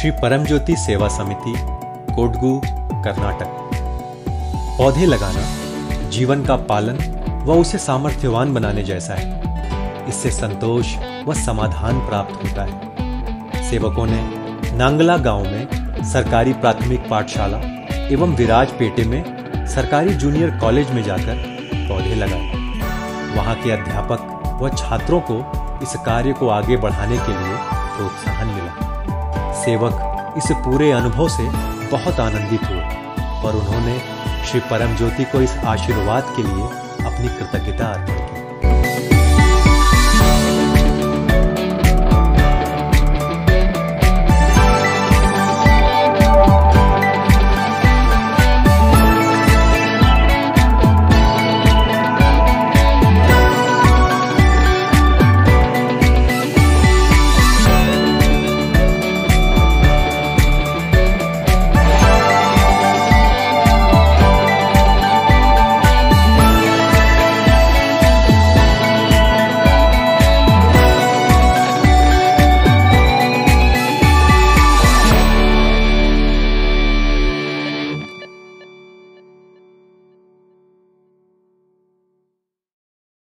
श्री परम ज्योति सेवा समिति, कोडगू, कर्नाटक। पौधे लगाना, जीवन का पालन व उसे सामर्थ्यवान बनाने जैसा है। इससे संतोष व समाधान प्राप्त होता है। सेवकों ने नांगला गाँव में सरकारी प्राथमिक पाठशाला एवं विराज पेटे में सरकारी जूनियर कॉलेज में जाकर पौधे लगाए। वहाँ के अध्यापक व छात्रों को इस कार्य को आगे बढ़ाने के लिए प्रोत्साहन मिला। सेवक इस पूरे अनुभव से बहुत आनंदित हुए और उन्होंने श्री परम ज्योति को इस आशीर्वाद के लिए अपनी कृतज्ञता अर्पित